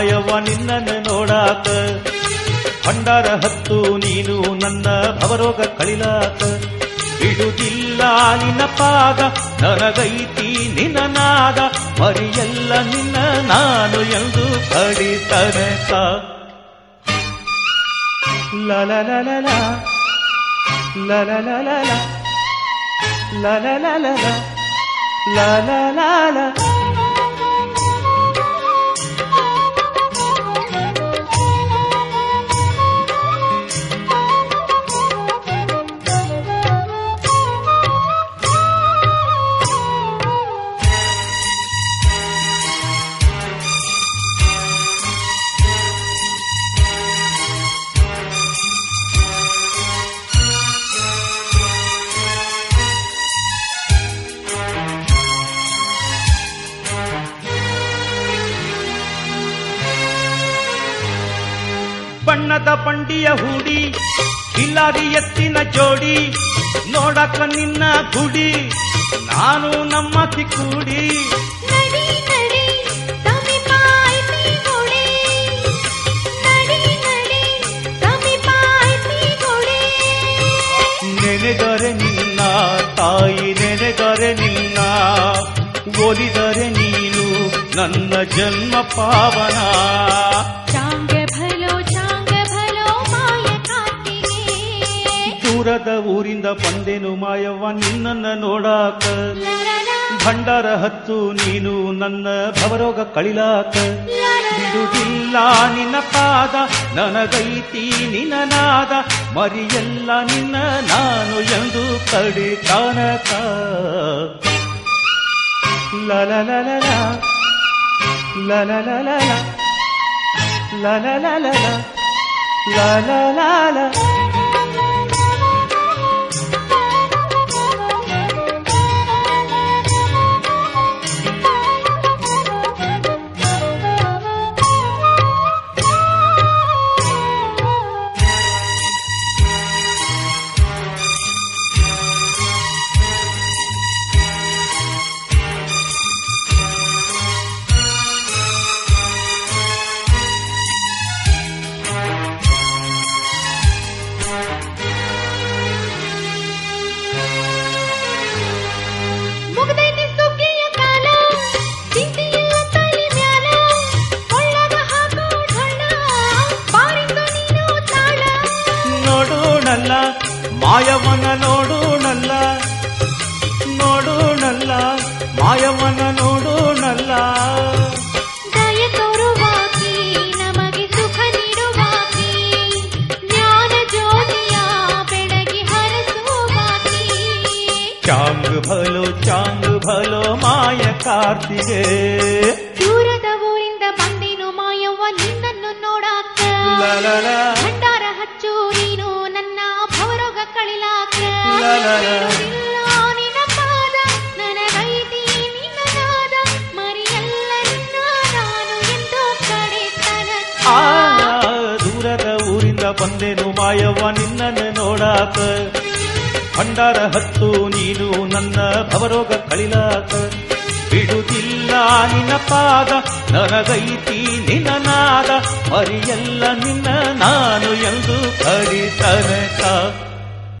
ಮಾಯವ್ವ ನಿನ್ನನ್ನು ನೋಡಾತ ಭಂಡಾರ ಹತ್ತು ನೀನು ನನ್ನ ಭವರೋಗ ಕಳಿಲಾತ ಬಿಡುದಿಲ್ಲ ನಿನ್ನ ಪಾದ ನನಗೈತಿ ನಿನ್ನ ಮರಿಯಲ್ಲ ನಿನ್ನ ನಾನು ಎಂದು ಲಲ ಲಲ ಲಲ ಲಲ ಬಣ್ಣದ ಬಂಡಿಯ ಹೂಡಿ ಇಲ್ಲಾರಿ ಎತ್ತಿನ ಜೋಡಿ ನೋಡಕ ನಿನ್ನ ಗುಡಿ ನಾನು ನಮ್ಮ ಕೂಡಿ ನಡಿ ನಡಿ ಸಮೀಪಾಯ್ತಿ ಗುಡಿ ನಡಿ ನಡಿ ಸಮೀಪಾಯ್ತಿ ಗುಡಿ ನೆನೆದರೆ ನಿನ್ನ ತಾಯಿ ನೆನೆದರೆ ನಿನ್ನ ಒಲಿದರೆ ನೀನು ನನ್ನ ಜನ್ಮ ಪಾವನ. ದೂರದ ಊರಿಂದ ಬಂದೆನು ಮಾಯವ್ವ ನಿನ್ನನ್ನ ನೋಡಾಕ ಭಂಡಾರ ಹತ್ತು ನೀನು ನನ್ನ ಭವರೋಗ ಕಳಿಲಾಕ ಬಿಡುವುದಿಲ್ಲ ನಿನ್ನ ಪಾದ ನನಗೈತಿ ನಿನ್ನ ನಾದ ಮರಿಯಲ್ಲ ನಿನ್ನ ನಾನು ಎಂದು ಕಡಿತಾನಕ ಲಲಲಲಲ ಲಲಲಲಲ ಲಲಲಲಲ ಲಲ ಮಾಯವನ ನೋಡೋಣಲ್ಲ ನೋಡೋಣಲ್ಲ ಮಾಯವನ ನೋಡೋಣಲ್ಲ ಚಾಂಗ್ ಭಲೋ ಚಾಂಗ್ ಭಲೋ ಮಾಯ ಕಾರ್ತಿಗೆ. ದೂರದ ಊರಿಂದ ಬಂದಿನು ಮಾಯವ್ವ ನಿನ್ನನ್ನು ನೋಡಾಕ. ಭಂಡಾರ ಹಚ್ಚು ಬಂದೆನು ಮಾಯವ್ವ, ನಿನ್ನನ್ನು ನೋಡಾಕ. ಭಂಡಾರ ಹತ್ತು, ನೀನು ನನ್ನ ಭವರೋಗ ಕಳಿಲಾಕ. ಬಿಡುತ್ತಿಲ್ಲ ನಿನ್ನ ಪಾದ, ನನಗೈತಿ ನಿನ್ನ ನಾದ. ಮರಿಯಲ್ಲ ನಿನ್ನ ನಾನು ಎಂದು ಕಡಿತನಕ